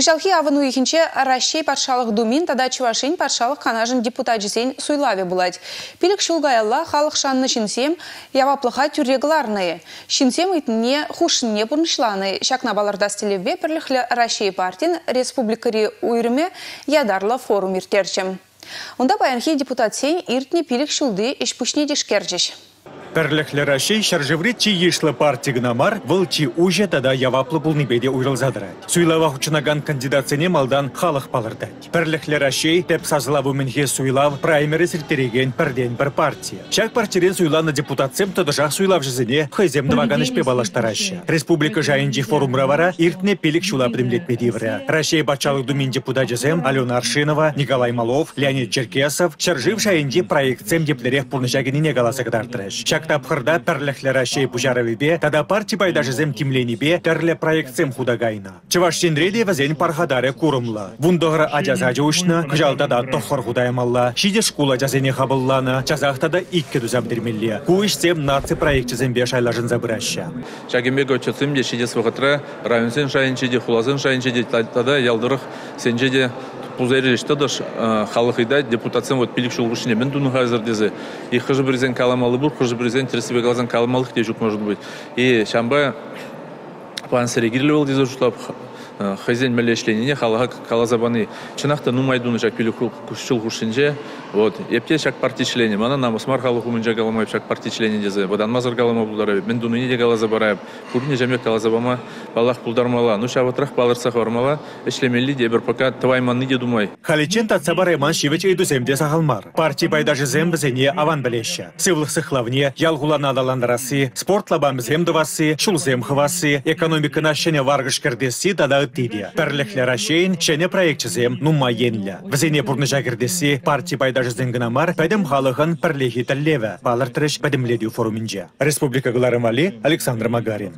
Хышалхи авыну ихинче Рашей патшалық думин тада Чувашин патшалық канажын депутатжесен суйлаве булать. Пилік шулгаялла халық шанны шинсем яваплыха тюррегларные. Шинсем итне хушынне бұрнышланы. Шакна баларда стилеве пірліхлі Рашей партин республикари уйрыме ядарлы форум иртерчем. Онда баянхи депутат сен иртне пилік шулды ешпушне дешкерчеш. Перлехлі Рашей шаржеврит чи ешлі партия гнамар, выл чи уже тада яваплы булны беде уйрылзадырать. Суйлава хучынаган кандидатсене малдан халық палырдать. Перлехлі Рашей теп сазылаву мінге суйлав праймері сілтереген пірден бір партия. Чак партирен суйланы депутатсем тадыжақ суйлав жызыне хайзем дваган ішпе балаштараща. Республика жайынжи форумра вара иртне пелік шула предметмедивря. Рашей бачалық думин депутат жызем Алена Аршинова, Николай Малов, Леонид Черкесов, шаржив жайынжи проектсем деплерех пурнышагинине галасагдартырыш. Чак тапхырда перлехлера шей пужаровебе, тада парти пайда жызем тимленибе терле проектсем худагайна. Чываш сенреде вазен пархадаре курымла. Вундогра ажаза жуышна, кыжалтада тохор худаймалла, шиде шкула жазене хабыллана, жазақтада икке дүзамдермелле. Куышсем наци проект жызембе шайлажын забыраща. Шагембе göçөтсем де шиде свахатра районсен шайынче де хуласын шайынче де тада ялдырых сенче işte da халықыда депутатсен вот пилик шулгушине мен дуну хазыр дезе и хыжы брезен каламалы бур хыжы брезен терсибе глазан каламалых де жук может быть. И шамба план серегирле бол дезе жутлап хозяин мәлешленіне халаға калазабаны чынақта нумайдуны жак пилик шулгушинже вот. Епте шак партия члени мана намысмар халык умынжа галамай шак партия члени дезе бодан мазар галама булдара мен дуныне де галаза барайып курне жамек галазабама балах пулдармала ну шаватрах балырсах вармала эшлемелли де бір пока твайманны де думай. Халичен татсабар эман шивеч ыйду земде сахалмар. Партий байдажы зем бізене аван білеші. Сывлық сықлавне, ялгулана адаландарасы, спорт лабам зем дывасы, шул зем хвасы, экономикана шене варгыш кірдесі дада ыттиде. Пірліхлі рашейн шене проектчі зем нума енлі. Бізене пұрныжа кірдесі партий байдажы зенгінамар пәдім халығын пірліхі тіллеві. Балыр тіріш пәдімледеу форумінже. Республика Гларымали, Александр Магарин.